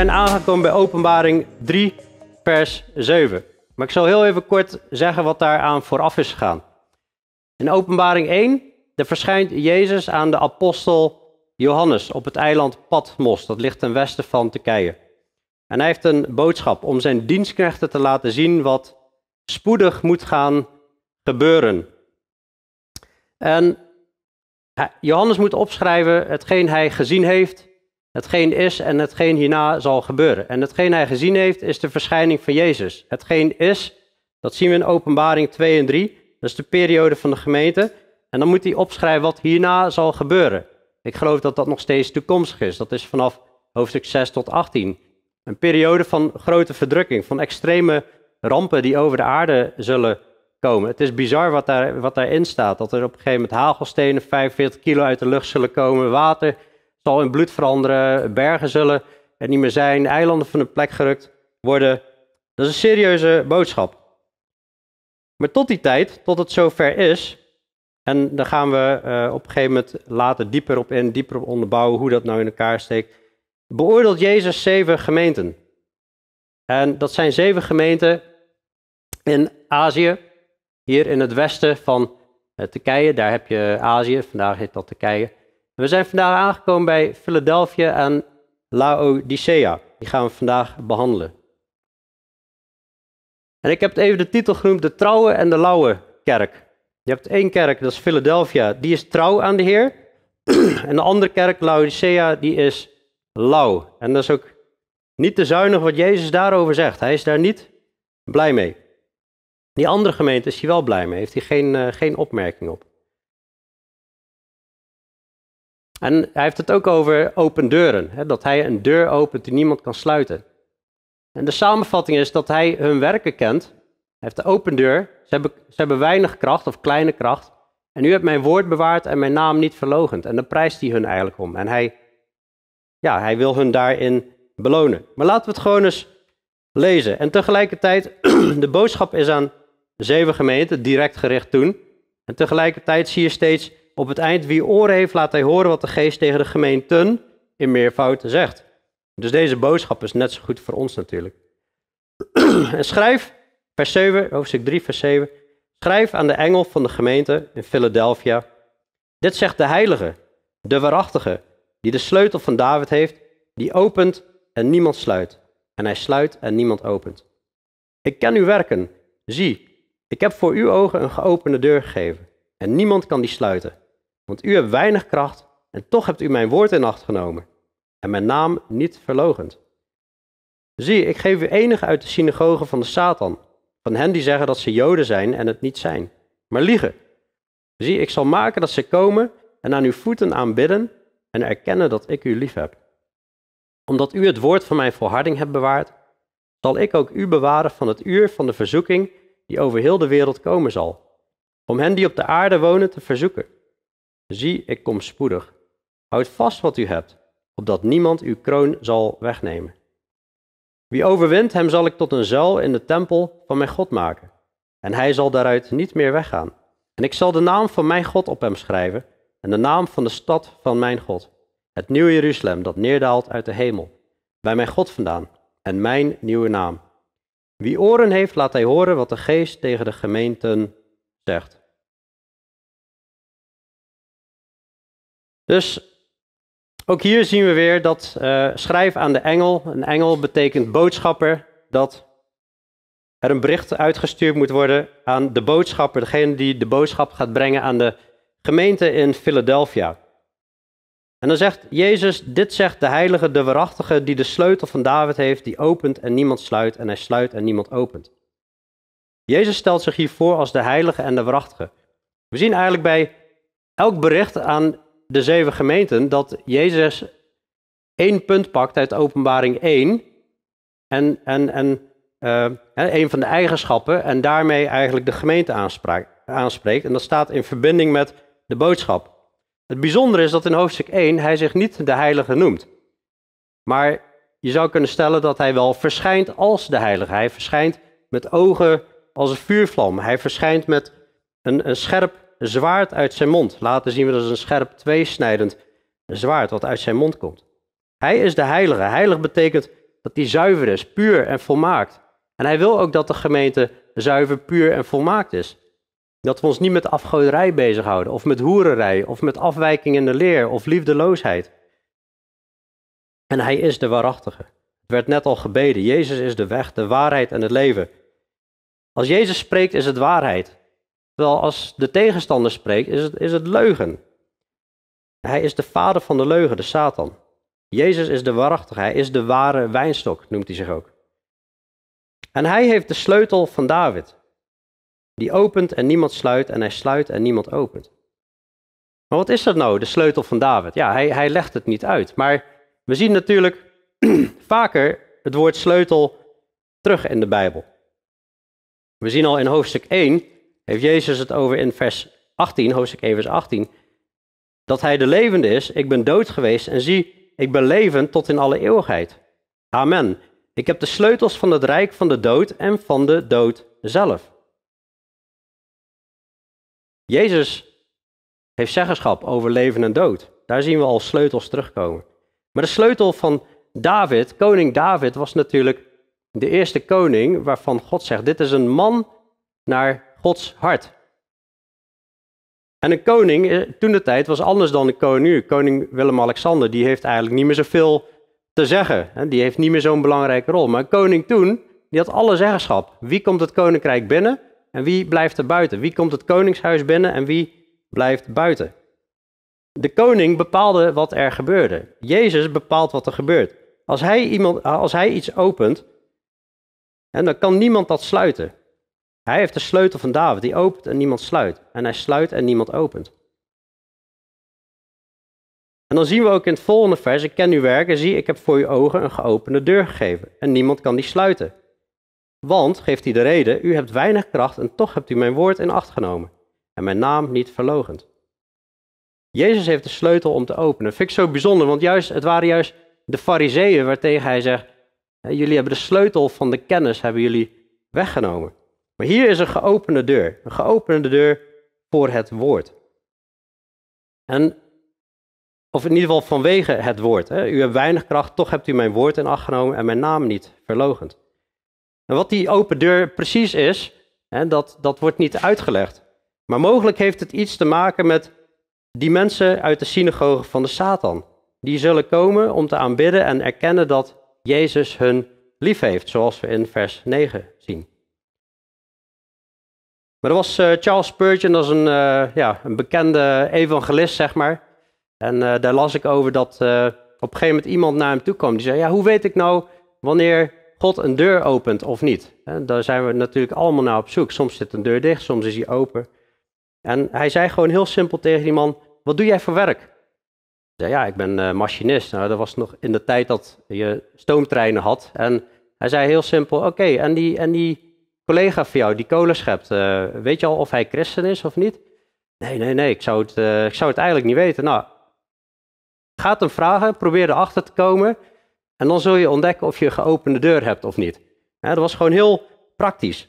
Zijn aangekomen bij Openbaring 3, vers 7. Maar ik zal heel even kort zeggen wat daaraan vooraf is gegaan. In Openbaring 1, daar verschijnt Jezus aan de apostel Johannes op het eiland Patmos. Dat ligt ten westen van Turkije. En hij heeft een boodschap om zijn dienstknechten te laten zien wat spoedig moet gaan gebeuren. En Johannes moet opschrijven hetgeen hij gezien heeft, hetgeen is en hetgeen hierna zal gebeuren. En hetgeen hij gezien heeft is de verschijning van Jezus. Hetgeen is, dat zien we in Openbaring 2 en 3, dat is de periode van de gemeente. En dan moet hij opschrijven wat hierna zal gebeuren. Ik geloof dat dat nog steeds toekomstig is. Dat is vanaf hoofdstuk 6 tot 18. Een periode van grote verdrukking, van extreme rampen die over de aarde zullen komen. Het is bizar wat, daar, wat daarin staat. Dat er op een gegeven moment hagelstenen 45 kilo uit de lucht zullen komen. Water zal in bloed veranderen. Bergen zullen er niet meer zijn. Eilanden van de plek gerukt worden. Dat is een serieuze boodschap. Maar tot die tijd, tot het zover is, en daar gaan we uh, op een gegeven moment later dieper op in, dieper op onderbouwen hoe dat nou in elkaar steekt. Beoordeelt Jezus zeven gemeenten. En dat zijn zeven gemeenten in Azië, hier in het westen van uh, Turkije. Daar heb je Azië, vandaag heet dat Turkije. We zijn vandaag aangekomen bij Philadelphia en Laodicea. Die gaan we vandaag behandelen. En ik heb even de titel genoemd, de trouwe en de lauwe kerk. Je hebt één kerk, dat is Philadelphia, die is trouw aan de Heer. en de andere kerk, Laodicea, die is lauw. En dat is ook niet te zuinig wat Jezus daarover zegt. Hij is daar niet blij mee. Die andere gemeente is hij wel blij mee, heeft hij geen, uh, geen opmerking op. En hij heeft het ook over open deuren. Hè, dat hij een deur opent die niemand kan sluiten. En de samenvatting is dat hij hun werken kent. Hij heeft de open deur. Ze hebben, ze hebben weinig kracht of kleine kracht. En u hebt mijn woord bewaard en mijn naam niet verlogend. En dan prijst hij hun eigenlijk om. En hij, ja, hij wil hun daarin belonen. Maar laten we het gewoon eens lezen. En tegelijkertijd, de boodschap is aan zeven gemeenten, direct gericht toen. En tegelijkertijd zie je steeds op het eind, wie oren heeft, laat hij horen wat de geest tegen de gemeenten in meervoud zegt. Dus deze boodschap is net zo goed voor ons natuurlijk. en schrijf, vers 7, hoofdstuk 3, vers 7. Schrijf aan de engel van de gemeente in Philadelphia. Dit zegt de heilige, de waarachtige, die de sleutel van David heeft, die opent en niemand sluit. En hij sluit en niemand opent. Ik ken uw werken. Zie, ik heb voor uw ogen een geopende deur gegeven. En niemand kan die sluiten. Want u hebt weinig kracht en toch hebt u mijn woord in acht genomen en mijn naam niet verlogend. Zie, ik geef u enige uit de synagogen van de Satan, van hen die zeggen dat ze Joden zijn en het niet zijn, maar liegen. Zie, ik zal maken dat ze komen en aan uw voeten aanbidden en erkennen dat ik u lief heb. Omdat u het woord van mijn volharding hebt bewaard, zal ik ook u bewaren van het uur van de verzoeking die over heel de wereld komen zal, om hen die op de aarde wonen te verzoeken. Zie, ik kom spoedig. Houd vast wat u hebt opdat niemand uw kroon zal wegnemen. Wie overwint, hem zal ik tot een zuil in de tempel van mijn God maken. En hij zal daaruit niet meer weggaan. En ik zal de naam van mijn God op hem schrijven en de naam van de stad van mijn God. Het nieuwe Jeruzalem dat neerdaalt uit de hemel. Bij mijn God vandaan en mijn nieuwe naam. Wie oren heeft, laat hij horen wat de geest tegen de gemeenten zegt. Dus ook hier zien we weer dat uh, schrijf aan de engel. Een engel betekent boodschapper, dat er een bericht uitgestuurd moet worden aan de boodschapper, degene die de boodschap gaat brengen aan de gemeente in Philadelphia. En dan zegt Jezus, dit zegt de heilige, de waarachtige, die de sleutel van David heeft, die opent en niemand sluit, en hij sluit en niemand opent. Jezus stelt zich hier voor als de heilige en de waarachtige. We zien eigenlijk bij elk bericht aan de zeven gemeenten dat Jezus één punt pakt uit openbaring 1 en, en, en een van de eigenschappen en daarmee eigenlijk de gemeente aanspreekt. En dat staat in verbinding met de boodschap. Het bijzondere is dat in hoofdstuk 1 hij zich niet de heilige noemt. Maar je zou kunnen stellen dat hij wel verschijnt als de heilige. Hij verschijnt met ogen als een vuurvlam. Hij verschijnt met een, een scherp zwaard uit zijn mond. Later zien we dat is een scherp tweesnijdend zwaard wat uit zijn mond komt. Hij is de heilige. Heilig betekent dat hij zuiver is, puur en volmaakt. En hij wil ook dat de gemeente zuiver, puur en volmaakt is. Dat we ons niet met afgoderij bezighouden, of met hoererij, of met afwijking in de leer, of liefdeloosheid. En hij is de waarachtige. Het werd net al gebeden. Jezus is de weg, de waarheid en het leven. Als Jezus spreekt, is het waarheid. Terwijl als de tegenstander spreekt, is het, is het leugen. Hij is de vader van de leugen, de Satan. Jezus is de waarachtige, hij is de ware wijnstok, noemt hij zich ook. En hij heeft de sleutel van David. Die opent en niemand sluit en hij sluit en niemand opent. Maar wat is dat nou, de sleutel van David? Ja, hij, hij legt het niet uit. Maar we zien natuurlijk vaker het woord sleutel terug in de Bijbel. We zien al in hoofdstuk 1, heeft Jezus het over in vers 18, hoofdstuk 1 vers 18, dat hij de levende is. Ik ben dood geweest en zie, ik ben levend tot in alle eeuwigheid. Amen. Ik heb de sleutels van het rijk van de dood en van de dood zelf. Jezus heeft zeggenschap over leven en dood. Daar zien we al sleutels terugkomen. Maar de sleutel van David, koning David, was natuurlijk de eerste koning waarvan God zegt: Dit is een man naar Gods hart. En een koning, eh, toen de tijd, was anders dan een koning nu. Koning Willem-Alexander, die heeft eigenlijk niet meer zoveel te zeggen. Die heeft niet meer zo'n belangrijke rol. Maar een koning toen, die had alle zeggenschap. Wie komt het koninkrijk binnen en wie blijft er buiten? Wie komt het koningshuis binnen en wie blijft buiten? De koning bepaalde wat er gebeurde. Jezus bepaalt wat er gebeurt. Als hij, iemand, als hij iets opent, en dan kan niemand dat sluiten. Hij heeft de sleutel van David, die opent en niemand sluit. En hij sluit en niemand opent. En dan zien we ook in het volgende vers, ik ken uw werken, zie ik heb voor uw ogen een geopende deur gegeven. En niemand kan die sluiten. Want, geeft hij de reden, u hebt weinig kracht en toch hebt u mijn woord in acht genomen. En mijn naam niet verlogend. Jezus heeft de sleutel om te openen. Vind ik zo bijzonder, want juist, het waren juist de fariseeën waartegen hij zegt, jullie hebben de sleutel van de kennis hebben jullie weggenomen. Maar hier is een geopende deur, een geopende deur voor het woord. En, of in ieder geval vanwege het woord. Hè. U hebt weinig kracht, toch hebt u mijn woord in acht genomen en mijn naam niet verlogend. En wat die open deur precies is, hè, dat, dat wordt niet uitgelegd. Maar mogelijk heeft het iets te maken met die mensen uit de synagoge van de Satan. Die zullen komen om te aanbidden en erkennen dat Jezus hun lief heeft, zoals we in vers 9 zien. Maar er was uh, Charles Spurgeon, dat is een, uh, ja, een bekende evangelist, zeg maar. En uh, daar las ik over dat op een gegeven moment iemand naar hem toe kwam. Die zei, ja, hoe weet ik nou wanneer God een deur opent of niet? En daar zijn we natuurlijk allemaal naar op zoek. Soms zit een deur dicht, soms is hij open. En hij zei gewoon heel simpel tegen die man, wat doe jij voor werk? zei, ja, ik ben machinist. Nou, dat was nog in de tijd dat je stoomtreinen had. En hij zei heel simpel, oké, en, die, en die collega van jou die kolen schept, uh, weet je al of hij christen is of niet? Nee, nee, nee, ik zou het, uh, ik zou het eigenlijk niet weten. Nou, ga het hem vragen, probeer erachter te komen. En dan zul je ontdekken of je een geopende deur hebt of niet. Dat was gewoon heel praktisch.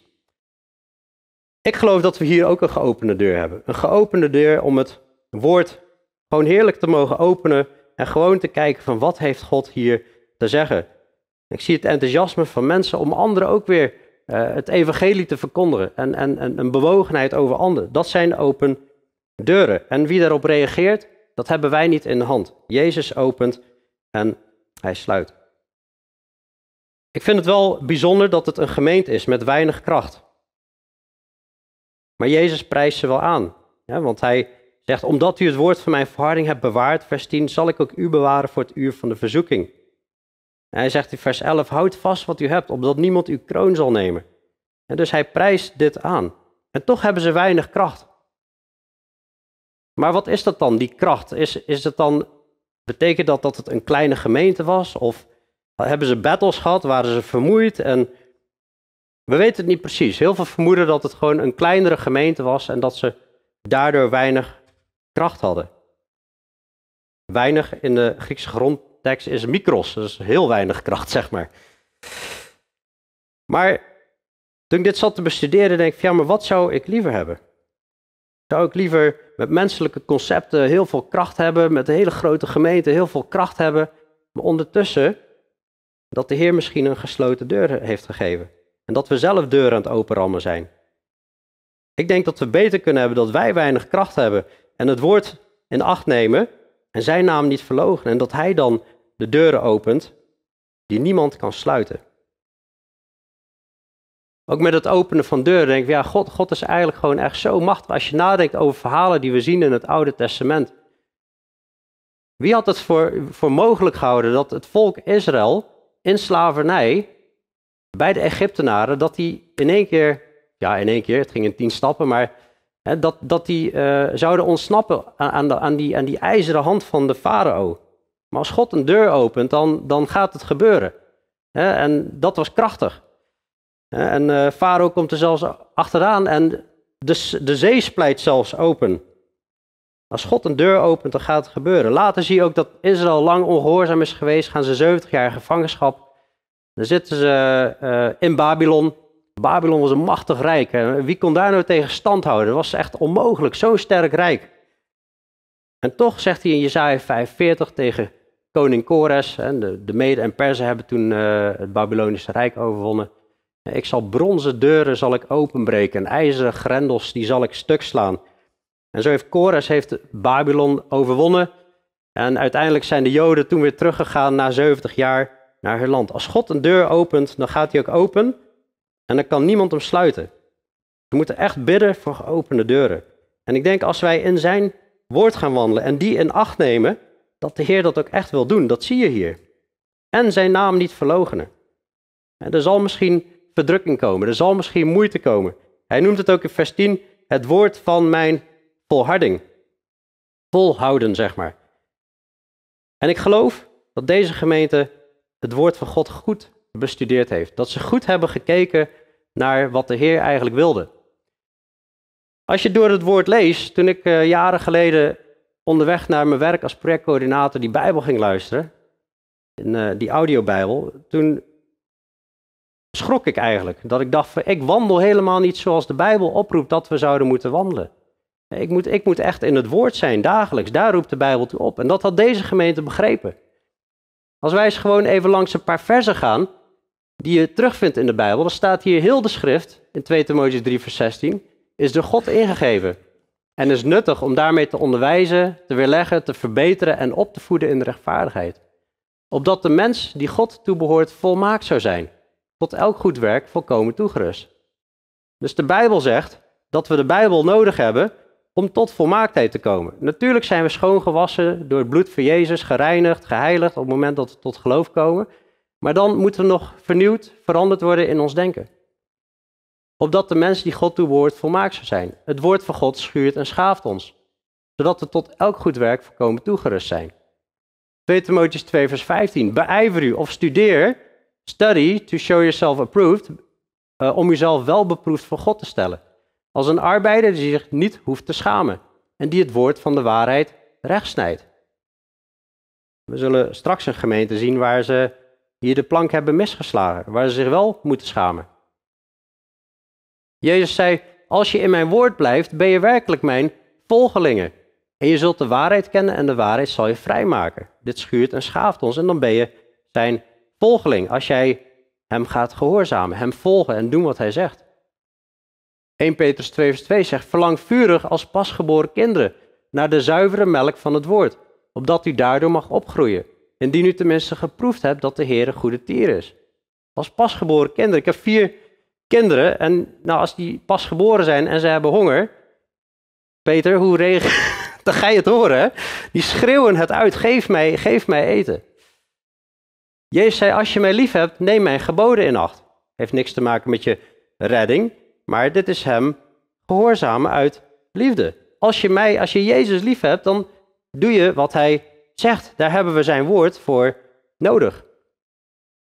Ik geloof dat we hier ook een geopende deur hebben. Een geopende deur om het woord gewoon heerlijk te mogen openen en gewoon te kijken van wat heeft God hier te zeggen. Ik zie het enthousiasme van mensen om anderen ook weer het evangelie te verkondigen en, en, en een bewogenheid over anderen. Dat zijn open deuren. En wie daarop reageert, dat hebben wij niet in de hand. Jezus opent en hij sluit. Ik vind het wel bijzonder dat het een gemeente is met weinig kracht. Maar Jezus prijst ze wel aan. Want hij zegt, omdat u het woord van mijn verharding hebt bewaard, vers 10, zal ik ook u bewaren voor het uur van de verzoeking. Hij zegt in vers 11, houd vast wat u hebt, opdat niemand uw kroon zal nemen. En dus hij prijst dit aan. En toch hebben ze weinig kracht. Maar wat is dat dan, die kracht? Is, is het dan, betekent dat dat het een kleine gemeente was? Of hebben ze battles gehad, waren ze vermoeid? En we weten het niet precies. Heel veel vermoeden dat het gewoon een kleinere gemeente was en dat ze daardoor weinig kracht hadden. Weinig in de Griekse grondtekst is mikros, dus heel weinig kracht, zeg maar. Maar toen ik dit zat te bestuderen, denk ik, ja, maar wat zou ik liever hebben? Zou ik liever met menselijke concepten heel veel kracht hebben, met hele grote gemeente heel veel kracht hebben? maar ondertussen dat de Heer misschien een gesloten deur heeft gegeven. En dat we zelf deuren aan het openrammen zijn. Ik denk dat we beter kunnen hebben dat wij weinig kracht hebben en het woord in acht nemen en zijn naam niet verlogen. En dat hij dan de deuren opent die niemand kan sluiten. Ook met het openen van deuren denk ik, ja, God, God is eigenlijk gewoon echt zo machtig. Als je nadenkt over verhalen die we zien in het Oude Testament. Wie had het voor, voor mogelijk gehouden dat het volk Israël in slavernij bij de Egyptenaren, dat die in één keer, ja in één keer, het ging in tien stappen, maar dat, dat die uh, zouden ontsnappen aan, aan, die, aan die ijzeren hand van de farao. Maar als God een deur opent, dan, dan gaat het gebeuren. En dat was krachtig. En uh, farao komt er zelfs achteraan en de, de zee splijt zelfs open. Als God een deur opent, dan gaat het gebeuren. Later zie je ook dat Israël lang ongehoorzaam is geweest. Gaan ze 70 jaar gevangenschap. Dan zitten ze uh, in Babylon. Babylon was een machtig rijk. Hè? Wie kon daar nou tegen stand houden? Dat was echt onmogelijk, zo'n sterk rijk. En toch zegt hij in Jezaja 45 tegen koning Kores, hè, de, de Mede en Perzen hebben toen uh, het Babylonische Rijk overwonnen. Ik zal bronzen deuren zal ik openbreken en ijzeren grendels die zal ik stuk slaan. En zo heeft Kores heeft Babylon overwonnen. En uiteindelijk zijn de Joden toen weer teruggegaan na 70 jaar naar hun land. Als God een deur opent, dan gaat hij ook open. En dan kan niemand hem sluiten. We moeten echt bidden voor geopende deuren. En ik denk als wij in zijn woord gaan wandelen en die in acht nemen, dat de Heer dat ook echt wil doen. Dat zie je hier. En zijn naam niet verlogenen. En er zal misschien verdrukking komen, er zal misschien moeite komen. Hij noemt het ook in vers 10, het woord van mijn volharding. Volhouden, zeg maar. En ik geloof dat deze gemeente het woord van God goed bestudeerd heeft. Dat ze goed hebben gekeken naar wat de Heer eigenlijk wilde. Als je door het woord leest, toen ik uh, jaren geleden onderweg naar mijn werk als projectcoördinator die Bijbel ging luisteren, in uh, die audiobijbel, toen schrok ik eigenlijk. Dat ik dacht, ik wandel helemaal niet zoals de Bijbel oproept dat we zouden moeten wandelen. Ik moet, ik moet echt in het woord zijn, dagelijks. Daar roept de Bijbel toe op. En dat had deze gemeente begrepen. Als wij eens gewoon even langs een paar versen gaan, die je terugvindt in de Bijbel, dan staat hier heel de schrift, in 2 Timotheüs 3 vers 16, is door God ingegeven. En is nuttig om daarmee te onderwijzen, te weerleggen, te verbeteren en op te voeden in de rechtvaardigheid. Opdat de mens die God toebehoort volmaakt zou zijn, tot elk goed werk volkomen toegerust. Dus de Bijbel zegt dat we de Bijbel nodig hebben om tot volmaaktheid te komen. Natuurlijk zijn we schoongewassen door het bloed van Jezus, gereinigd, geheiligd op het moment dat we tot geloof komen. Maar dan moeten we nog vernieuwd, veranderd worden in ons denken. Opdat de mens die God toebehoort volmaakt zou zijn. Het woord van God schuurt en schaaft ons. Zodat we tot elk goed werk voorkomen toegerust zijn. 2 Timotheüs 2 vers 15. Beijver u of studeer, study to show yourself approved, uh, om uzelf wel beproefd voor God te stellen. Als een arbeider die zich niet hoeft te schamen en die het woord van de waarheid rechtsnijdt. We zullen straks een gemeente zien waar ze hier de plank hebben misgeslagen, waar ze zich wel moeten schamen. Jezus zei, als je in mijn woord blijft, ben je werkelijk mijn volgelingen. En je zult de waarheid kennen en de waarheid zal je vrijmaken. Dit schuurt en schaaft ons en dan ben je zijn volgeling. Als jij hem gaat gehoorzamen, hem volgen en doen wat hij zegt. 1 Petrus 2 vers 2 zegt, verlang vurig als pasgeboren kinderen naar de zuivere melk van het woord, opdat u daardoor mag opgroeien. Indien u tenminste geproefd hebt dat de Heer een goede tier is. Als pasgeboren kinderen. Ik heb vier kinderen en nou, als die pasgeboren zijn en ze hebben honger, Peter, hoe reageer Dan ga je het horen, hè? Die schreeuwen het uit, geef mij, geef mij eten. Jezus zei, als je mij lief hebt, neem mijn geboden in acht. Heeft niks te maken met je redding, maar dit is hem gehoorzamen uit liefde. Als je mij, als je Jezus lief hebt, dan doe je wat hij zegt. Daar hebben we zijn woord voor nodig.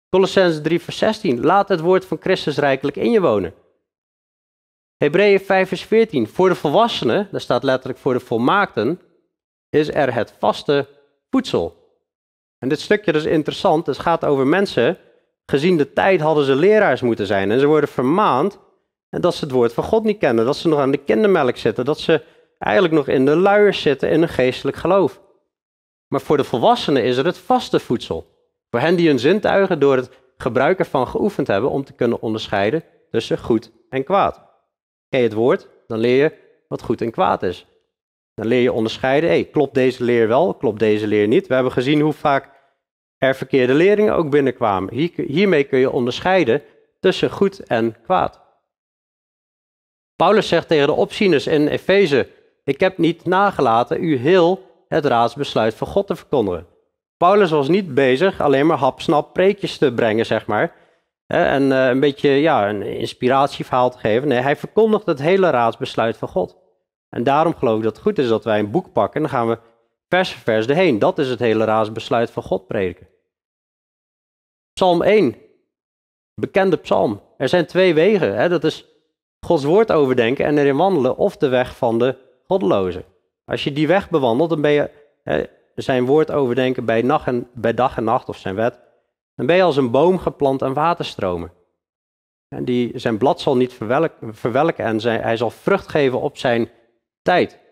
Colossense 3 vers 16. Laat het woord van Christus rijkelijk in je wonen. Hebreeën 5 vers 14. Voor de volwassenen, daar staat letterlijk voor de volmaakten, is er het vaste voedsel. En dit stukje is interessant. Het gaat over mensen. Gezien de tijd hadden ze leraars moeten zijn. En ze worden vermaand en dat ze het woord van God niet kennen. Dat ze nog aan de kindermelk zitten. Dat ze eigenlijk nog in de luiers zitten in een geestelijk geloof. Maar voor de volwassenen is er het vaste voedsel. Voor hen die hun zintuigen door het gebruik ervan geoefend hebben om te kunnen onderscheiden tussen goed en kwaad. Ken je het woord, dan leer je wat goed en kwaad is. Dan leer je onderscheiden, hey, klopt deze leer wel, klopt deze leer niet. We hebben gezien hoe vaak er verkeerde leringen ook binnenkwamen. Hier, hiermee kun je onderscheiden tussen goed en kwaad. Paulus zegt tegen de opzieners in Efeze: Ik heb niet nagelaten u heel het raadsbesluit van God te verkondigen. Paulus was niet bezig alleen maar hapsnap preekjes te brengen, zeg maar. En eh, een beetje ja, een inspiratieverhaal te geven. Nee, hij verkondigt het hele raadsbesluit van God. En daarom geloof ik dat het goed is dat wij een boek pakken en dan gaan we vers voor vers erheen. Dat is het hele raadsbesluit van God prediken. Psalm 1, bekende psalm. Er zijn twee wegen. Hè? Dat is Gods woord overdenken en erin wandelen of de weg van de goddelozen. Als je die weg bewandelt, dan ben je hè, zijn woord overdenken bij, nacht en, bij dag en nacht of zijn wet. Dan ben je als een boom geplant aan waterstromen. En die, zijn blad zal niet verwelken, en hij zal vrucht geven op zijn tijd.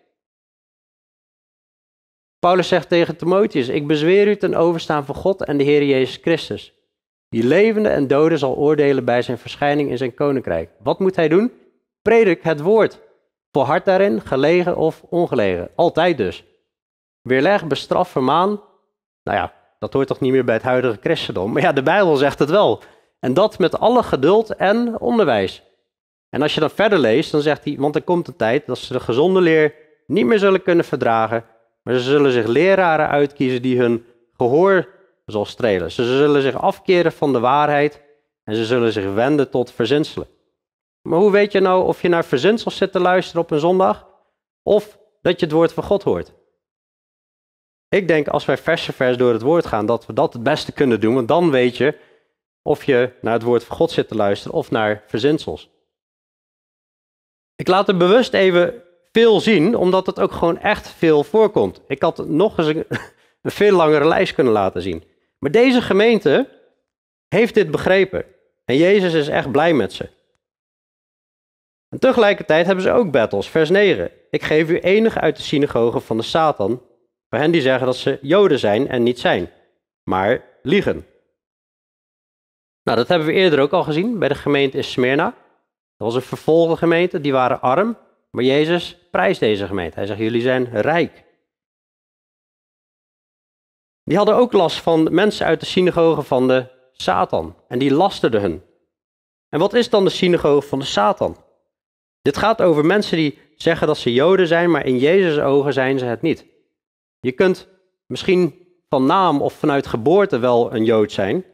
Paulus zegt tegen Timotheus, ik bezweer u ten overstaan van God en de Heer Jezus Christus, die levende en doden zal oordelen bij zijn verschijning in zijn koninkrijk. Wat moet hij doen? Predik het woord. Volhard daarin, gelegen of ongelegen. Altijd dus. Weerleg, bestraf, vermaan. Nou ja, dat hoort toch niet meer bij het huidige christendom. Maar ja, de Bijbel zegt het wel. En dat met alle geduld en onderwijs. En als je dan verder leest, dan zegt hij, want er komt een tijd dat ze de gezonde leer niet meer zullen kunnen verdragen, maar ze zullen zich leraren uitkiezen die hun gehoor zal strelen. Ze zullen zich afkeren van de waarheid en ze zullen zich wenden tot verzinselen. Maar hoe weet je nou of je naar verzinsels zit te luisteren op een zondag of dat je het woord van God hoort? Ik denk als wij vers voor vers door het woord gaan, dat we dat het beste kunnen doen, want dan weet je of je naar het woord van God zit te luisteren of naar verzinsels. Ik laat er bewust even veel zien, omdat het ook gewoon echt veel voorkomt. Ik had nog eens een, een veel langere lijst kunnen laten zien. Maar deze gemeente heeft dit begrepen. En Jezus is echt blij met ze. En tegelijkertijd hebben ze ook battles. Vers 9. Ik geef u enige uit de synagogen van de Satan. Voor hen die zeggen dat ze Joden zijn en niet zijn, maar liegen. Nou, dat hebben we eerder ook al gezien bij de gemeente in Smyrna. Dat was een vervolgde gemeente, die waren arm, maar Jezus prijst deze gemeente. Hij zegt, jullie zijn rijk. Die hadden ook last van mensen uit de synagogen van de Satan. En die lasterden hun. En wat is dan de synagoge van de Satan? Dit gaat over mensen die zeggen dat ze Joden zijn, maar in Jezus' ogen zijn ze het niet. Je kunt misschien van naam of vanuit geboorte wel een Jood zijn,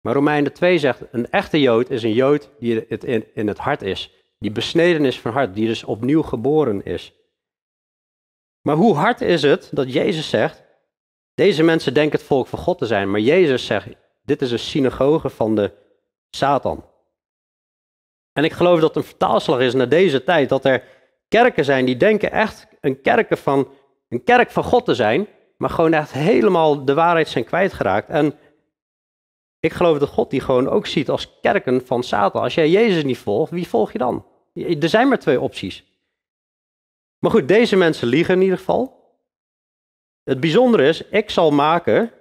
maar Romeinen 2 zegt, een echte Jood is een Jood die het in, in het hart is, die besneden is van hart, die dus opnieuw geboren is. Maar hoe hard is het dat Jezus zegt, deze mensen denken het volk van God te zijn, maar Jezus zegt, dit is een synagoge van de Satan. En ik geloof dat een vertaalslag is naar deze tijd, dat er kerken zijn die denken echt een, kerken van, een kerk van God te zijn, maar gewoon echt helemaal de waarheid zijn kwijtgeraakt. En ik geloof dat God die gewoon ook ziet als kerken van Satan. Als jij Jezus niet volgt, wie volg je dan? Er zijn maar twee opties. Maar goed, deze mensen liegen in ieder geval. Het bijzondere is, ik zal maken,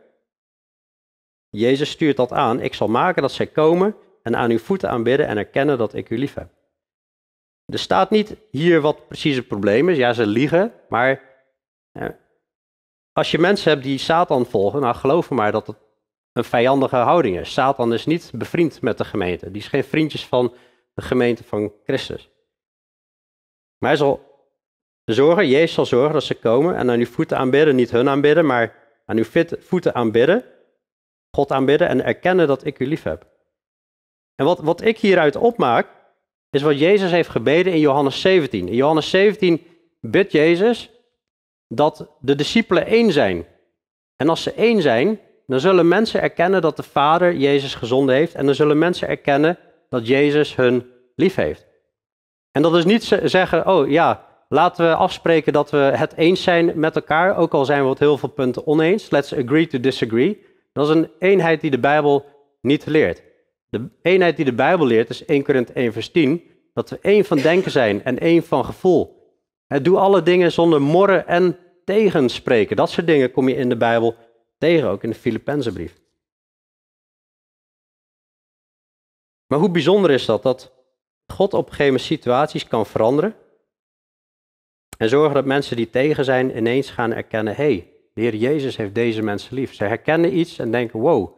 Jezus stuurt dat aan, ik zal maken dat zij komen en aan uw voeten aanbidden en erkennen dat ik u lief heb. Er staat niet hier wat precies het probleem is. Ja, ze liegen, maar als je mensen hebt die Satan volgen, nou geloof me maar dat het een vijandige houding is. Satan is niet bevriend met de gemeente. Die is geen vriendjes van de gemeente van Christus. Maar hij zal zorgen, Jezus zal zorgen dat ze komen en aan uw voeten aanbidden. Niet hun aanbidden, maar aan uw voeten aanbidden. God aanbidden en erkennen dat ik u lief heb. En wat, wat ik hieruit opmaak, is wat Jezus heeft gebeden in Johannes 17. In Johannes 17 bidt Jezus dat de discipelen één zijn. En als ze één zijn, dan zullen mensen erkennen dat de Vader Jezus gezonden heeft. En dan zullen mensen erkennen dat Jezus hun lief heeft. En dat is niet zeggen, oh ja, laten we afspreken dat we het eens zijn met elkaar, ook al zijn we op heel veel punten oneens. Let's agree to disagree. Dat is een eenheid die de Bijbel niet leert. De eenheid die de Bijbel leert is 1 Korinthe 1 vers 10, dat we één van denken zijn en één van gevoel. Het doe alle dingen zonder morren en tegenspreken. Dat soort dingen kom je in de Bijbel tegen, ook in de Filippenzenbrief. Maar hoe bijzonder is dat? Dat God op een gegeven moment situaties kan veranderen. En zorgen dat mensen die tegen zijn ineens gaan erkennen: hé, hey, de Heer Jezus heeft deze mensen lief. Ze herkennen iets en denken: wow,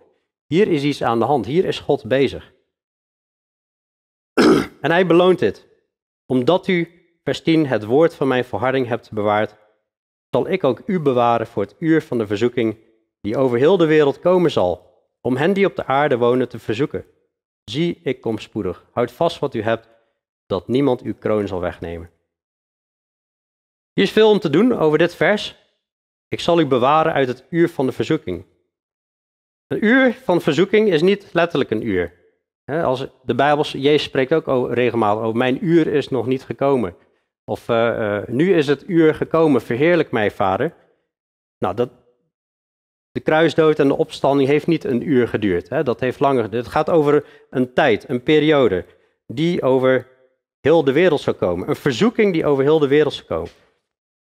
hier is iets aan de hand, hier is God bezig. en hij beloont dit. Omdat u, vers 10, het woord van mijn verharding hebt bewaard, zal ik ook u bewaren voor het uur van de verzoeking die over heel de wereld komen zal, om hen die op de aarde wonen te verzoeken. Zie, ik kom spoedig. Houd vast wat u hebt, dat niemand uw kroon zal wegnemen. Hier is veel om te doen over dit vers. Ik zal u bewaren uit het uur van de verzoeking. Een uur van verzoeking is niet letterlijk een uur. Als de Bijbel, Jezus spreekt ook regelmatig over, mijn uur is nog niet gekomen. Of uh, uh, nu is het uur gekomen, verheerlijk mij, vader. Nou, dat, de kruisdood en de opstanding heeft niet een uur geduurd. Hè? Dat heeft langer geduurd. Het gaat over een tijd, een periode, die over heel de wereld zou komen. Een verzoeking die over heel de wereld zou komen.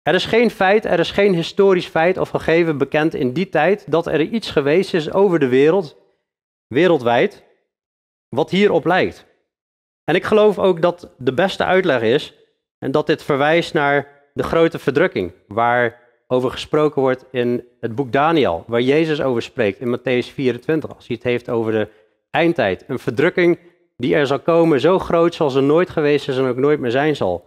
Er is geen feit, er is geen historisch feit of gegeven bekend in die tijd dat er iets geweest is over de wereld, wereldwijd, wat hierop lijkt. En ik geloof ook dat de beste uitleg is en dat dit verwijst naar de grote verdrukking, waar over gesproken wordt in het boek Daniel, waar Jezus over spreekt in Matthäus 24, als hij het heeft over de eindtijd. Een verdrukking die er zal komen, zo groot zoals er nooit geweest is en ook nooit meer zijn zal.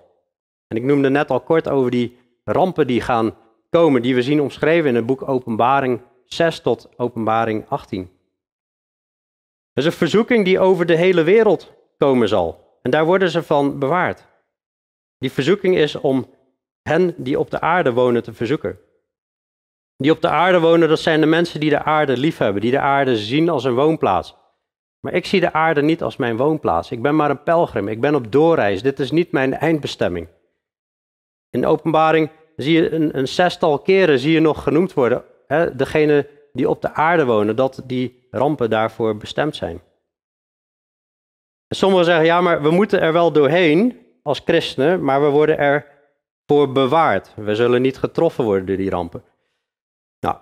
En ik noemde net al kort over die rampen die gaan komen, die we zien omschreven in het boek Openbaring 6 tot Openbaring 18. Dat is een verzoeking die over de hele wereld komen zal. En daar worden ze van bewaard. Die verzoeking is om hen die op de aarde wonen te verzoeken. Die op de aarde wonen, dat zijn de mensen die de aarde liefhebben, die de aarde zien als een woonplaats. Maar ik zie de aarde niet als mijn woonplaats. Ik ben maar een pelgrim, ik ben op doorreis. Dit is niet mijn eindbestemming. In de openbaring zie je een, zestal keren zie je nog genoemd worden, hè, degene die op de aarde wonen, dat die rampen daarvoor bestemd zijn. Sommigen zeggen, ja, maar we moeten er wel doorheen als christenen, maar we worden er voor bewaard. We zullen niet getroffen worden door die rampen. Nou,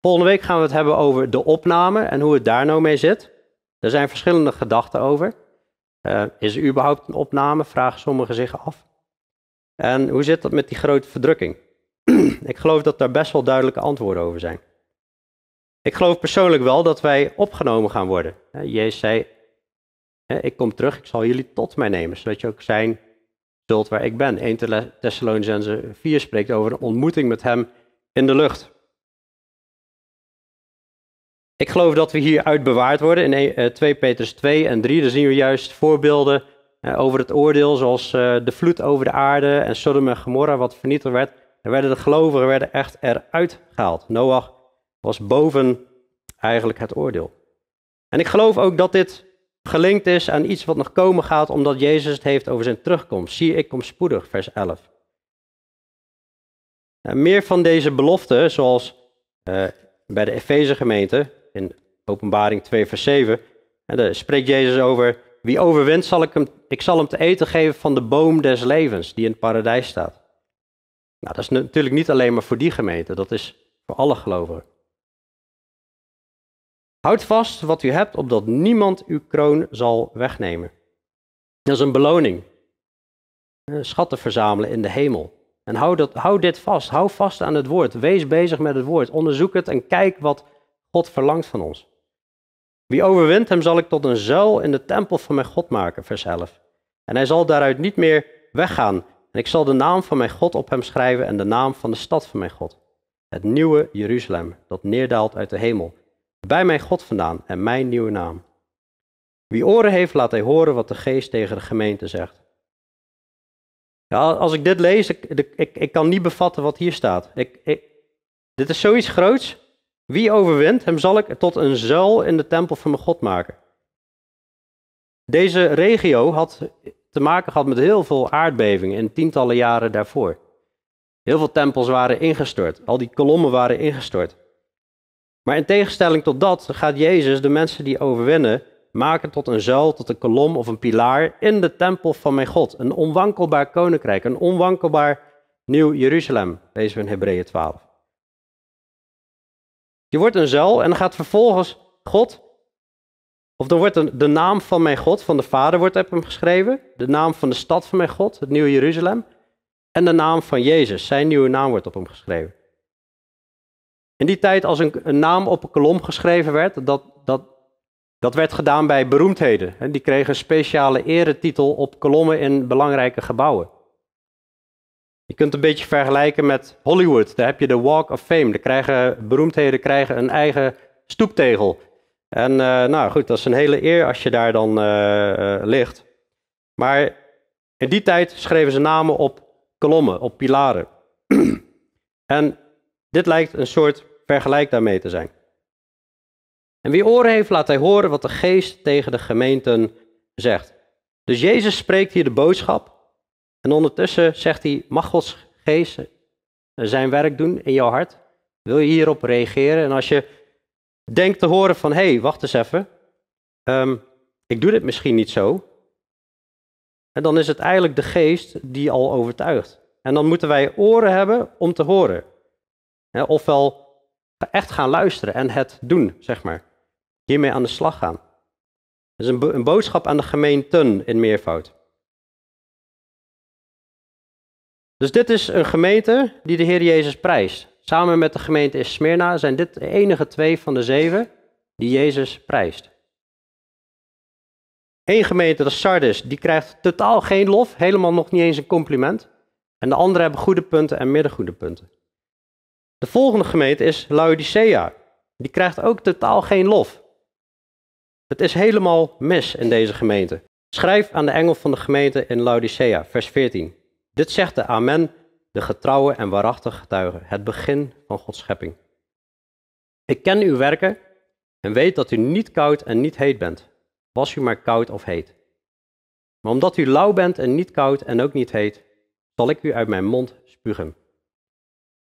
volgende week gaan we het hebben over de opname en hoe het daar nou mee zit. Er zijn verschillende gedachten over. Uh, is er überhaupt een opname? Vragen sommigen zich af. En hoe zit dat met die grote verdrukking? ik geloof dat daar best wel duidelijke antwoorden over zijn. Ik geloof persoonlijk wel dat wij opgenomen gaan worden. Jezus zei, ik kom terug, ik zal jullie tot mij nemen, zodat je ook zijn zult waar ik ben. 1 Thessalonicense 4 spreekt over een ontmoeting met hem in de lucht. Ik geloof dat we hier uitbewaard worden. In 2 Petrus 2 en 3 daar zien we juist voorbeelden eh, over het oordeel, zoals eh, de vloed over de aarde en Sodom en Gomorra, wat vernietigd werd. Er werden de gelovigen werden echt eruit gehaald. Noach was boven eigenlijk het oordeel. En ik geloof ook dat dit gelinkt is aan iets wat nog komen gaat, omdat Jezus het heeft over zijn terugkomst. Zie, ik kom spoedig, vers 11. En meer van deze beloften, zoals uh, bij de Efeze gemeente in Openbaring 2, vers 7, en daar spreekt Jezus over wie overwint, zal ik hem, ik zal hem te eten geven van de boom des levens, die in het paradijs staat. Nou, dat is natuurlijk niet alleen maar voor die gemeente, dat is voor alle gelovigen. Houd vast wat u hebt, opdat niemand uw kroon zal wegnemen. Dat is een beloning. Schatten verzamelen in de hemel. En hou, dat, hou dit vast. Hou vast aan het woord. Wees bezig met het woord. Onderzoek het en kijk wat God verlangt van ons. Wie overwint, hem zal ik tot een zuil in de tempel van mijn God maken, vers 11. En hij zal daaruit niet meer weggaan. En ik zal de naam van mijn God op hem schrijven en de naam van de stad van mijn God. Het nieuwe Jeruzalem, dat neerdaalt uit de hemel. Bij mijn God vandaan en mijn nieuwe naam. Wie oren heeft, laat hij horen wat de geest tegen de gemeente zegt. Ja, als ik dit lees, ik, ik, kan niet bevatten wat hier staat. Ik, dit is zoiets groots. Wie overwint, hem zal ik tot een zuil in de tempel van mijn God maken. Deze regio had te maken gehad met heel veel aardbevingen in tientallen jaren daarvoor. Heel veel tempels waren ingestort, al die kolommen waren ingestort. Maar in tegenstelling tot dat gaat Jezus de mensen die overwinnen maken tot een zuil, tot een kolom of een pilaar in de tempel van mijn God. Een onwankelbaar koninkrijk, een onwankelbaar nieuw Jeruzalem, lezen we in Hebreeën 12. Je wordt een zuil en dan gaat vervolgens God Of dan wordt de, naam van mijn God, van de Vader, wordt op hem geschreven. De naam van de stad van mijn God, het Nieuwe Jeruzalem. En de naam van Jezus, zijn nieuwe naam wordt op hem geschreven. In die tijd, als een, een naam op een kolom geschreven werd, dat, dat, dat werd gedaan bij beroemdheden. Die kregen een speciale eretitel op kolommen in belangrijke gebouwen. Je kunt een beetje vergelijken met Hollywood. Daar heb je de Walk of Fame. Daar krijgen, beroemdheden krijgen een eigen stoeptegel. En uh, nou goed, dat is een hele eer als je daar dan uh, uh, ligt. Maar in die tijd schreven ze namen op kolommen, op pilaren. en dit lijkt een soort vergelijk daarmee te zijn. En wie oren heeft, laat hij horen wat de geest tegen de gemeenten zegt. Dus Jezus spreekt hier de boodschap. En ondertussen zegt hij, mag Gods geest zijn werk doen in jouw hart? Wil je hierop reageren? En als je denkt te horen van, hé, hey, wacht eens even. Um, ik doe dit misschien niet zo. En dan is het eigenlijk de geest die al overtuigt. En dan moeten wij oren hebben om te horen. ofwel echt gaan luisteren en het doen, zeg maar. Hiermee aan de slag gaan. Dat is een, een boodschap aan de gemeenten in meervoud. Dus dit is een gemeente die de Heer Jezus prijst. Samen met de gemeente in Smyrna zijn dit de enige twee van de zeven die Jezus prijst. Eén gemeente, is Sardis, die krijgt totaal geen lof, helemaal nog niet eens een compliment. En de andere hebben goede punten en middengoede punten. De volgende gemeente is Laodicea. Die krijgt ook totaal geen lof. Het is helemaal mis in deze gemeente. Schrijf aan de engel van de gemeente in Laodicea, vers 14. Dit zegt de Amen, de getrouwe en waarachtige getuige, het begin van Gods schepping. Ik ken uw werken en weet dat u niet koud en niet heet bent. Was u maar koud of heet. Maar omdat u lauw bent en niet koud en ook niet heet, zal ik u uit mijn mond spugen.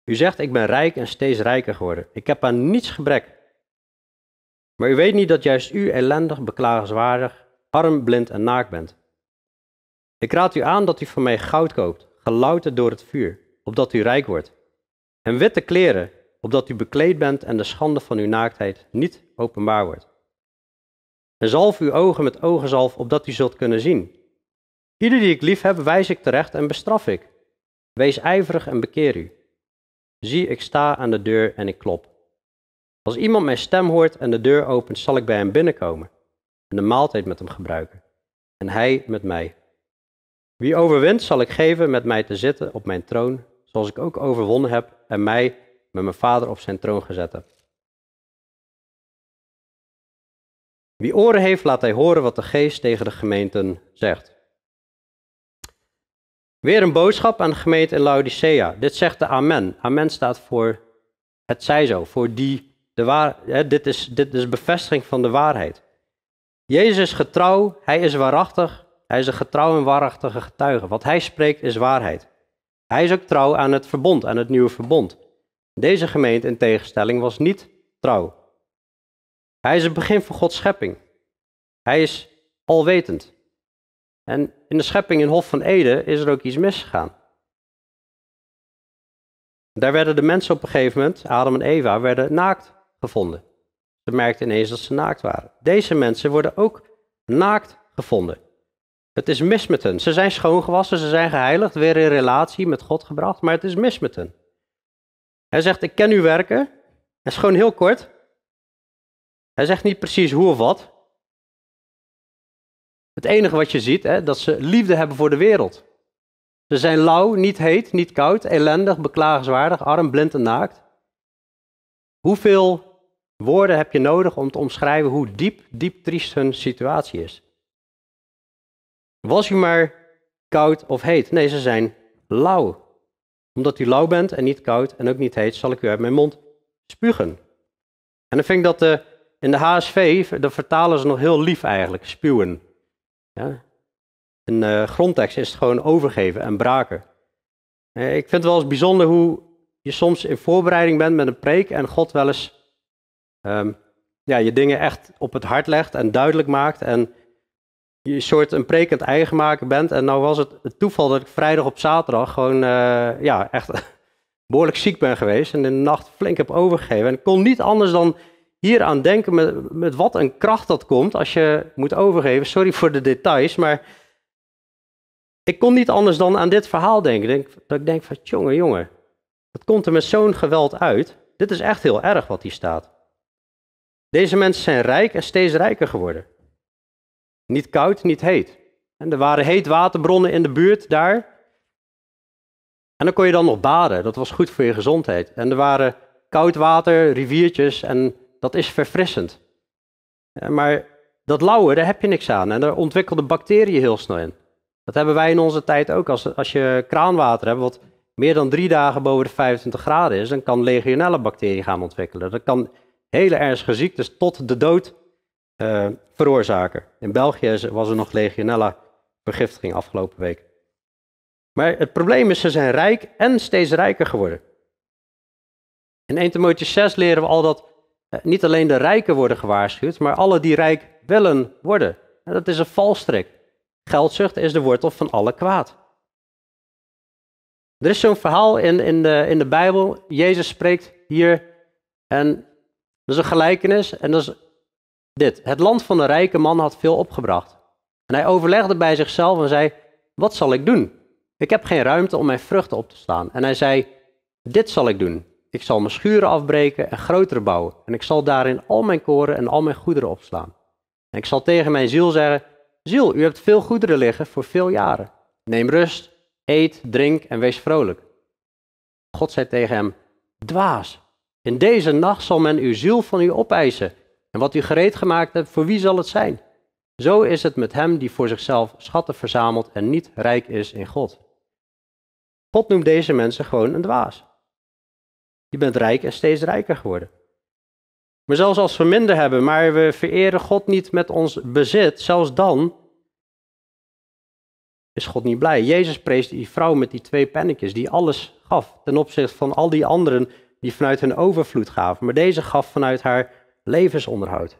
U zegt, ik ben rijk en steeds rijker geworden. Ik heb aan niets gebrek. Maar u weet niet dat juist u ellendig, beklagenswaardig, arm, blind en naakt bent. Ik raad u aan dat u van mij goud koopt, gelouterd door het vuur, opdat u rijk wordt. En witte kleren, opdat u bekleed bent en de schande van uw naaktheid niet openbaar wordt. En zalf uw ogen met ogenzalf, opdat u zult kunnen zien. Ieder die ik lief heb, wijs ik terecht en bestraf ik. Wees ijverig en bekeer u. Zie, ik sta aan de deur en ik klop. Als iemand mijn stem hoort en de deur opent, zal ik bij hem binnenkomen en de maaltijd met hem gebruiken. En hij met mij. Wie overwint, zal ik geven met mij te zitten op mijn troon, zoals ik ook overwonnen heb en mij met mijn vader op zijn troon gezet heb. Wie oren heeft, laat hij horen wat de geest tegen de gemeenten zegt. Weer een boodschap aan de gemeente in Laodicea. Dit zegt de Amen. Amen staat voor het zij zo, voor die, de waar, hè, dit, is, dit is bevestiging van de waarheid. Jezus is getrouw, hij is waarachtig, hij is een getrouw en waarachtige getuige. Wat hij spreekt is waarheid. Hij is ook trouw aan het verbond, aan het nieuwe verbond. Deze gemeente in tegenstelling was niet trouw. Hij is het begin van Gods schepping. Hij is alwetend. En in de schepping in Hof van Eden is er ook iets misgegaan. Daar werden de mensen op een gegeven moment, Adam en Eva, werden naakt gevonden. Ze merkten ineens dat ze naakt waren. Deze mensen worden ook naakt gevonden. Het is mis met hen. Ze zijn schoongewassen, ze zijn geheiligd, weer in relatie met God gebracht, maar het is mis met hen. Hij zegt, ik ken uw werken. Het is gewoon heel kort. Hij zegt niet precies hoe of wat. Het enige wat je ziet, hè, dat ze liefde hebben voor de wereld. Ze zijn lauw, niet heet, niet koud, ellendig, beklagenswaardig, arm, blind en naakt. Hoeveel woorden heb je nodig om te omschrijven hoe diep, diep triest hun situatie is? Was u maar koud of heet? Nee, ze zijn lauw. Omdat u lauw bent en niet koud en ook niet heet, zal ik u uit mijn mond spugen. En dan vind ik dat de, in de HSV, de vertalen ze nog heel lief eigenlijk, spuwen. Ja? In de uh, grondtekst is het gewoon overgeven en braken. Eh, ik vind het wel eens bijzonder hoe je soms in voorbereiding bent met een preek en God wel eens um, ja, je dingen echt op het hart legt en duidelijk maakt. En je soort een het eigen maken bent. En nou was het het toeval dat ik vrijdag op zaterdag gewoon uh, ja, echt behoorlijk ziek ben geweest. En in de nacht flink heb overgegeven. En ik kon niet anders dan hier aan denken met, met wat een kracht dat komt als je moet overgeven. Sorry voor de details, maar ik kon niet anders dan aan dit verhaal denken. Denk, dat ik denk van, jongen, jongen, dat komt er met zo'n geweld uit. Dit is echt heel erg wat hier staat. Deze mensen zijn rijk en steeds rijker geworden. Niet koud, niet heet. En er waren heet waterbronnen in de buurt daar. En dan kon je dan nog baden. Dat was goed voor je gezondheid. En er waren koud water, riviertjes en dat is verfrissend. Maar dat lauwe, daar heb je niks aan. En daar ontwikkelden bacteriën heel snel in. Dat hebben wij in onze tijd ook. Als, als je kraanwater hebt, wat meer dan drie dagen boven de 25 graden is, dan kan legionella bacteriën gaan ontwikkelen. Dat kan hele ernstige ziektes tot de dood uh, veroorzaken. In België was er nog legionella vergiftiging afgelopen week. Maar het probleem is, ze zijn rijk en steeds rijker geworden. In 1 Timotheüs 6 leren we al dat eh, niet alleen de rijken worden gewaarschuwd, maar alle die rijk willen worden. En dat is een valstrik. Geldzucht is de wortel van alle kwaad. Er is zo'n verhaal in, in, de, in de Bijbel. Jezus spreekt hier en dat is een gelijkenis en dat is dit. Het land van de rijke man had veel opgebracht. En hij overlegde bij zichzelf en zei, wat zal ik doen? Ik heb geen ruimte om mijn vruchten op te slaan. En hij zei, dit zal ik doen. Ik zal mijn schuren afbreken en grotere bouwen. En ik zal daarin al mijn koren en al mijn goederen opslaan. En ik zal tegen mijn ziel zeggen, ziel, u hebt veel goederen liggen voor veel jaren. Neem rust, eet, drink en wees vrolijk. God zei tegen hem, dwaas, in deze nacht zal men uw ziel van u opeisen. En wat u gereed gemaakt hebt, voor wie zal het zijn? Zo is het met hem die voor zichzelf schatten verzamelt en niet rijk is in God. God noemt deze mensen gewoon een dwaas. Je bent rijk en steeds rijker geworden. Maar zelfs als we minder hebben, maar we vereren God niet met ons bezit, zelfs dan is God niet blij. Jezus prees die vrouw met die twee pennetjes, die alles gaf ten opzichte van al die anderen die vanuit hun overvloed gaven. Maar deze gaf vanuit haar levensonderhoud.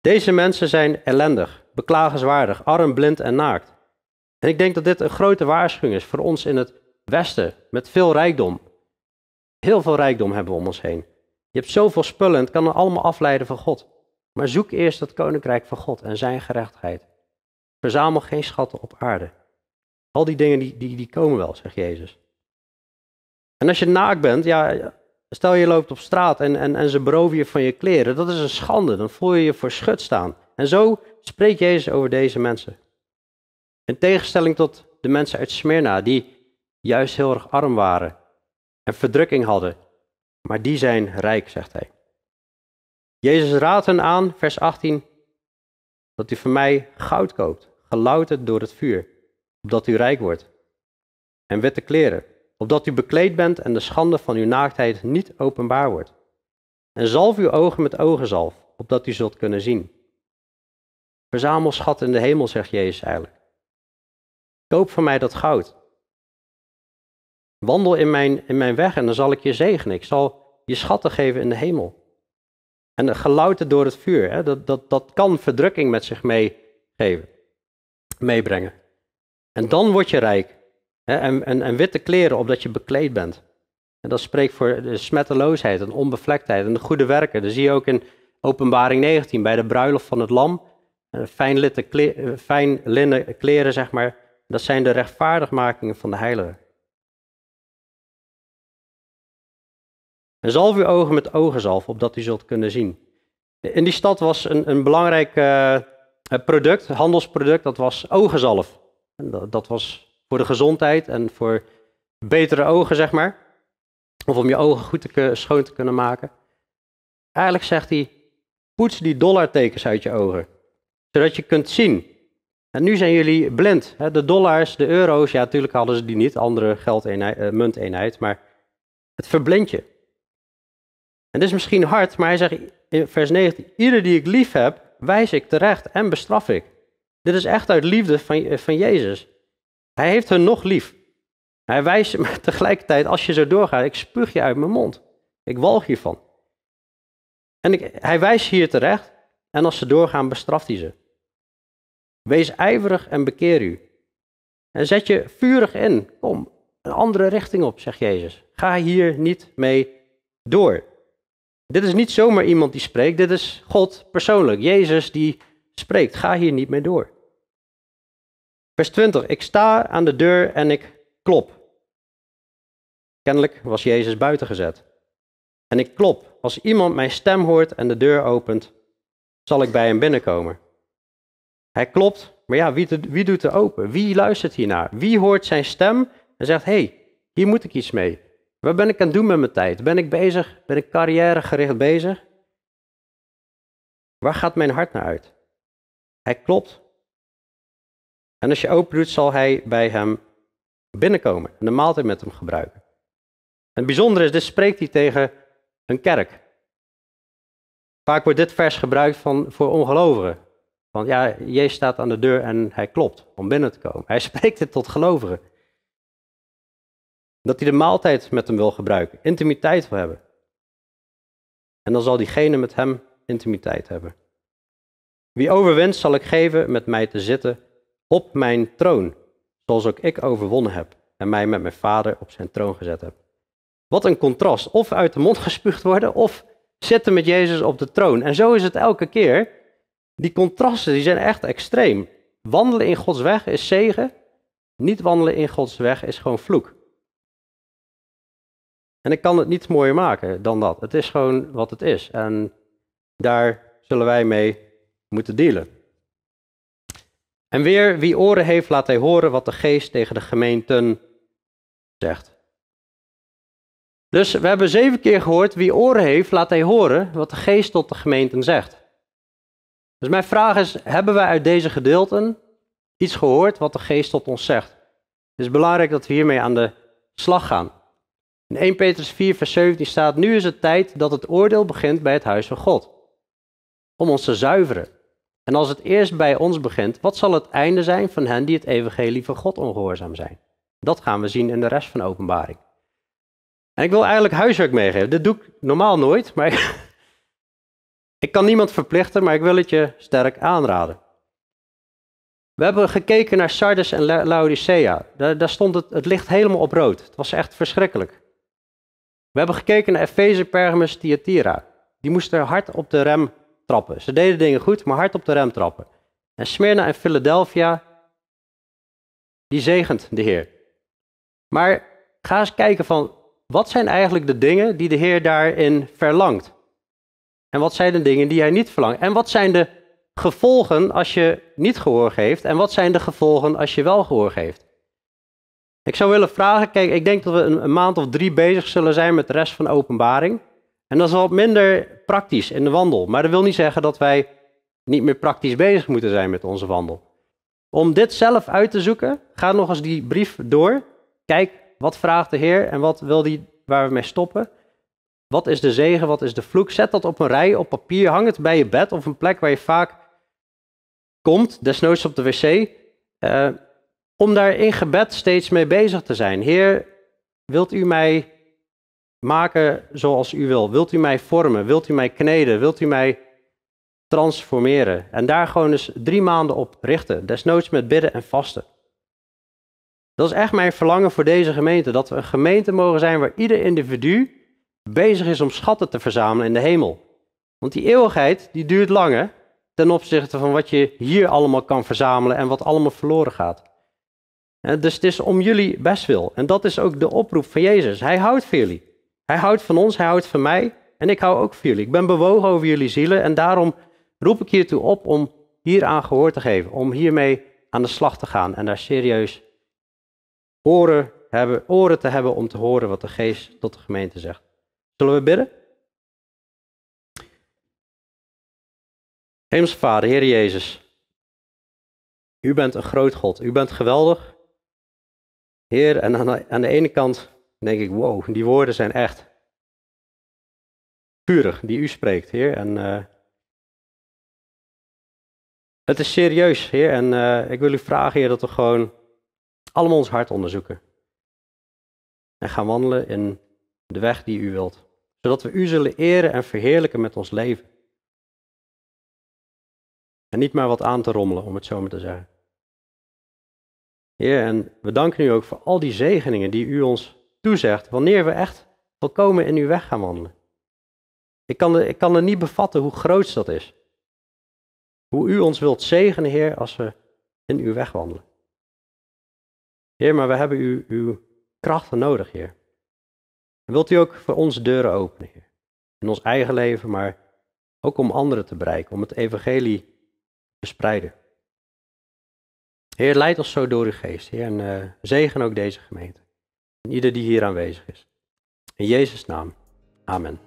Deze mensen zijn ellendig, beklagenswaardig, arm, blind en naakt. En ik denk dat dit een grote waarschuwing is voor ons in het Westen, met veel rijkdom. Heel veel rijkdom hebben we om ons heen. Je hebt zoveel spullen en het kan allemaal afleiden van God. Maar zoek eerst het koninkrijk van God en zijn gerechtigheid. Verzamel geen schatten op aarde. Al die dingen die, die, die komen wel, zegt Jezus. En als je naakt bent, ja, stel je loopt op straat en, en, en ze beroven je van je kleren, dat is een schande. Dan voel je je voor schut staan. En zo spreekt Jezus over deze mensen. In tegenstelling tot de mensen uit Smyrna, die juist heel erg arm waren en verdrukking hadden. Maar die zijn rijk, zegt hij. Jezus raadt hen aan, vers 18, dat u van mij goud koopt, gelouterd door het vuur, opdat u rijk wordt. En witte kleren, opdat u bekleed bent en de schande van uw naaktheid niet openbaar wordt. En zalf uw ogen met ogenzalf, opdat u zult kunnen zien. Verzamel schat in de hemel, zegt Jezus eigenlijk. Koop van mij dat goud. Wandel in mijn, in mijn weg en dan zal ik je zegenen. Ik zal je schatten geven in de hemel. En gelouten door het vuur, hè, dat, dat, dat kan verdrukking met zich meegeven, meebrengen. En dan word je rijk. En, en, en witte kleren, opdat je bekleed bent. En dat spreekt voor de smetteloosheid en onbevlektheid en de goede werken. Dat zie je ook in Openbaring 19, bij de bruiloft van het lam. Fijn, kleren, fijn linnen kleren, zeg maar. Dat zijn de rechtvaardigmakingen van de heiligen. En zalf uw ogen met ogenzalf, opdat u zult kunnen zien. In die stad was een, een belangrijk uh, product, handelsproduct, dat was ogenzalf. Dat, dat, was voor de gezondheid en voor betere ogen, zeg maar. Of om je ogen goed te, schoon te kunnen maken. Eigenlijk zegt hij, poets die dollartekens uit je ogen, zodat je kunt zien. En nu zijn jullie blind. De dollars, de euro's, ja natuurlijk hadden ze die niet, andere geldeenheid, uh, munteenheid, maar het verblindt je. En dit is misschien hard, maar hij zegt in vers 19: Ieder die ik lief heb, wijs ik terecht en bestraf ik. Dit is echt uit liefde van, van Jezus. Hij heeft hen nog lief. Hij wijst maar tegelijkertijd, als je zo doorgaat, ik spuug je uit mijn mond. Ik walg hiervan. En ik, hij wijst hier terecht en als ze doorgaan, bestraft hij ze. Wees ijverig en bekeer u. En zet je vurig in. Kom, een andere richting op, zegt Jezus. Ga hier niet mee door. Dit is niet zomaar iemand die spreekt, dit is God persoonlijk. Jezus die spreekt. Ga hier niet mee door. Vers 20. Ik sta aan de deur en ik klop. Kennelijk was Jezus buiten gezet. En ik klop. Als iemand mijn stem hoort en de deur opent, zal ik bij hem binnenkomen. Hij klopt, maar ja, wie, wie doet er open? Wie luistert hiernaar? Wie hoort zijn stem en zegt: Hé, hey, hier moet ik iets mee. Wat ben ik aan het doen met mijn tijd? Ben ik bezig? Ben ik carrièregericht bezig? Waar gaat mijn hart naar uit? Hij klopt. En als je open doet, zal hij bij hem binnenkomen en de maaltijd met hem gebruiken. En het bijzondere is, dit spreekt hij tegen een kerk. Vaak wordt dit vers gebruikt van, voor ongelovigen. Want ja, Jezus staat aan de deur en hij klopt om binnen te komen. Hij spreekt het tot gelovigen. Dat hij de maaltijd met hem wil gebruiken, intimiteit wil hebben. En dan zal diegene met hem intimiteit hebben. Wie overwint, zal ik geven met mij te zitten op mijn troon, zoals ook ik overwonnen heb en mij met mijn vader op zijn troon gezet heb. Wat een contrast. Of uit de mond gespuugd worden, of zitten met Jezus op de troon. En zo is het elke keer. Die contrasten die zijn echt extreem. Wandelen in Gods weg is zegen. Niet wandelen in Gods weg is gewoon vloek. En ik kan het niet mooier maken dan dat. Het is gewoon wat het is. En daar zullen wij mee moeten dealen. En weer, wie oren heeft, laat hij horen wat de geest tegen de gemeenten zegt. Dus we hebben zeven keer gehoord, wie oren heeft, laat hij horen wat de geest tot de gemeenten zegt. Dus mijn vraag is, hebben wij uit deze gedeelten iets gehoord wat de geest tot ons zegt? Het is belangrijk dat we hiermee aan de slag gaan. In 1 Petrus 4, vers 17 staat, nu is het tijd dat het oordeel begint bij het huis van God. Om ons te zuiveren. En als het eerst bij ons begint, wat zal het einde zijn van hen die het evangelie van God ongehoorzaam zijn? Dat gaan we zien in de rest van de openbaring. En ik wil eigenlijk huiswerk meegeven. Dit doe ik normaal nooit, maar ik, kan niemand verplichten, maar ik wil het je sterk aanraden. We hebben gekeken naar Sardes en Laodicea. Daar, daar stond het, het licht helemaal op rood. Het was echt verschrikkelijk. We hebben gekeken naar Efeze, Pergamus, Thyatira. Die moesten hard op de rem trappen. Ze deden dingen goed, maar hard op de rem trappen. En Smyrna en Philadelphia, die zegent de Heer. Maar ga eens kijken van, wat zijn eigenlijk de dingen die de Heer daarin verlangt? En wat zijn de dingen die hij niet verlangt? En wat zijn de gevolgen als je niet gehoor geeft? En wat zijn de gevolgen als je wel gehoor geeft? Ik zou willen vragen, kijk, ik denk dat we een, maand of drie bezig zullen zijn met de rest van de openbaring. En dat is wat minder praktisch in de wandel. Maar dat wil niet zeggen dat wij niet meer praktisch bezig moeten zijn met onze wandel. Om dit zelf uit te zoeken, ga nog eens die brief door. Kijk, wat vraagt de Heer en wat wil hij waar we mee stoppen? Wat is de zegen, wat is de vloek? Zet dat op een rij, op papier, hang het bij je bed of een plek waar je vaak komt, desnoods op de wc. Uh, om daar in gebed steeds mee bezig te zijn. Heer, wilt u mij maken zoals u wil? Wilt u mij vormen? Wilt u mij kneden? Wilt u mij transformeren? En daar gewoon eens drie maanden op richten, desnoods met bidden en vasten. Dat is echt mijn verlangen voor deze gemeente, dat we een gemeente mogen zijn waar ieder individu bezig is om schatten te verzamelen in de hemel. Want die eeuwigheid, die duurt langer ten opzichte van wat je hier allemaal kan verzamelen en wat allemaal verloren gaat. Dus het is om jullie bestwil. En dat is ook de oproep van Jezus. Hij houdt van jullie. Hij houdt van ons, hij houdt van mij. En ik hou ook van jullie. Ik ben bewogen over jullie zielen. En daarom roep ik hiertoe op om hieraan gehoor te geven. Om hiermee aan de slag te gaan. En daar serieus oren, hebben, oren te hebben om te horen wat de geest tot de gemeente zegt. Zullen we bidden? Hemelse Vader, Heer Jezus. U bent een groot God. U bent geweldig. Heer, en aan aan de ene kant denk ik, wow, die woorden zijn echt purig, die u spreekt, Heer. En uh, het is serieus, Heer. En uh, ik wil u vragen, Heer, dat we gewoon allemaal ons hart onderzoeken. En gaan wandelen in de weg die u wilt. Zodat we u zullen eren en verheerlijken met ons leven. En niet maar wat aan te rommelen, om het zo maar te zeggen. Heer, en we danken u ook voor al die zegeningen die u ons toezegt wanneer we echt volkomen in uw weg gaan wandelen. Ik kan, ik kan er niet bevatten hoe groot dat is. Hoe u ons wilt zegenen, Heer, als we in uw weg wandelen. Heer, maar we hebben u, uw krachten nodig, Heer. Wilt u ook voor ons deuren openen, Heer. In ons eigen leven, maar ook om anderen te bereiken, om het evangelie te verspreiden. Heer, leid ons zo door uw geest, Heer, en uh, zegen ook deze gemeente. Ieder die hier aanwezig is. In Jezus' naam. Amen.